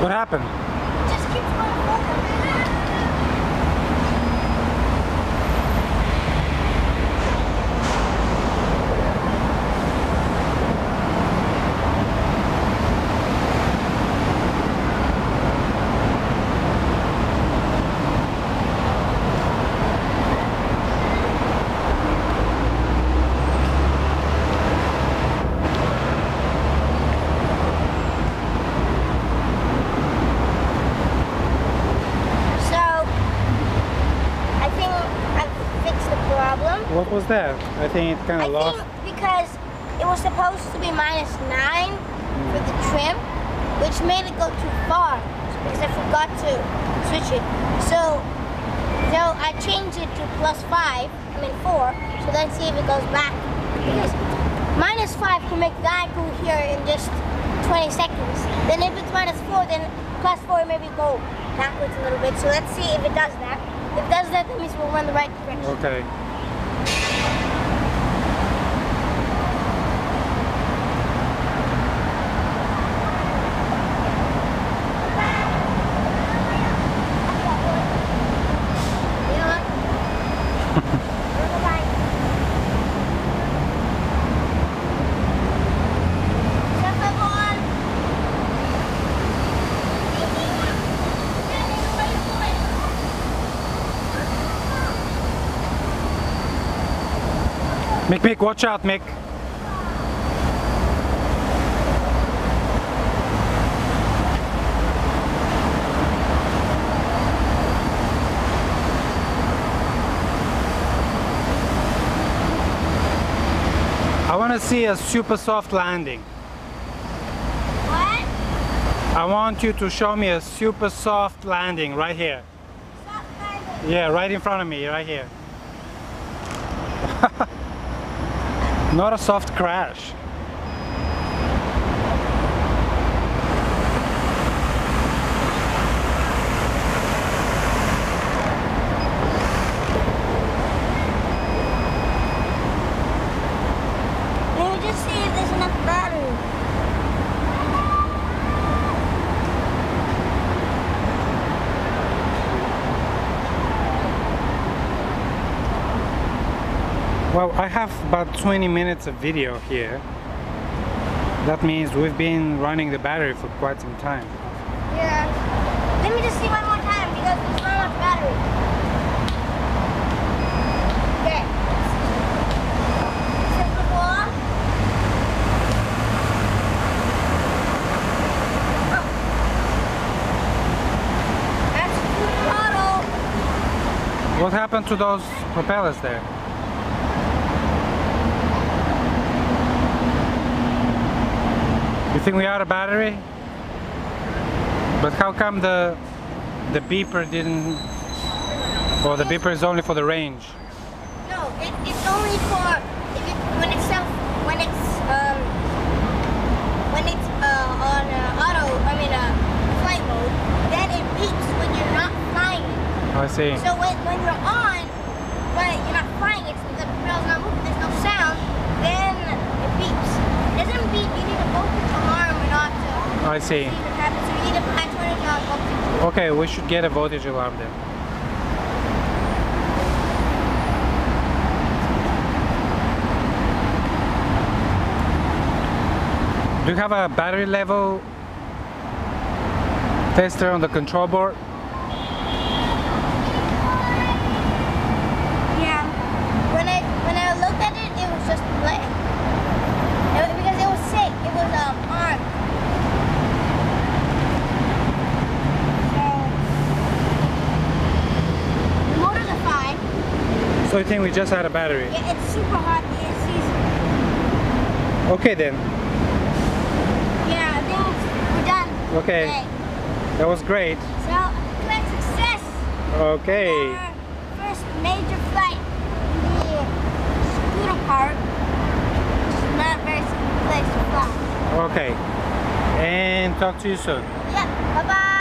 What happened? Just keeps going forward. So, I think I've fixed the problem. What was that? I think it kind of lost. think because it was supposed to be minus nine for the trim, which made it go too far because I forgot to switch it. So, so I changed it to plus five, I mean four, so let's see if it goes back. Because minus five can make that go here in just 20 seconds. Then if it's minus four, then plus four maybe go backwards a little bit. So let's see if it does that. If it does that, that means we'll run the right direction. Okay. You know what? We'll go back. Step by one. Mick, Mick, watch out, Mick. Want to see a super soft landing. What? I want you to show me a super soft landing right here. Landing. Yeah, right in front of me, right here. Not a soft crash. Let me just see if there's enough battery. Well, I have about 20 minutes of video here. That means we've been running the battery for quite some time. Yeah. Let me just see one more time because there's not enough battery. Okay. Oh. That's full throttle. What happened to those propellers there? You think we out of battery? But how come the the beeper didn't or the beeper is only for the range? No, it, it's only for if it, when it's self when it's um when it's uh, on uh, auto. I mean uh, flight mode. Then it beeps when you're not flying. it. I see. So when, when you're on, but you're not flying, it's the propeller's not moving. There's no sound. Then it beeps. It doesn't beep. You need a voltage alarm or not to I see. see what. So you need a on voltage. Okay, we should get a voltage alarm then. Do you have a battery level tester on the control board? Yeah. When I when I looked at it, it was just blank. It was- because it was sick. It was um armed. So the motors are fine. So you think we just had a battery? Yeah, it's super hot. It's season. Okay then. Yeah, I think we're done. Okay. today. That was great. So great success. Okay. Our first major flight in the scooter park. Is not a very safe place to fly. Okay. And talk to you soon. Yeah. Bye bye.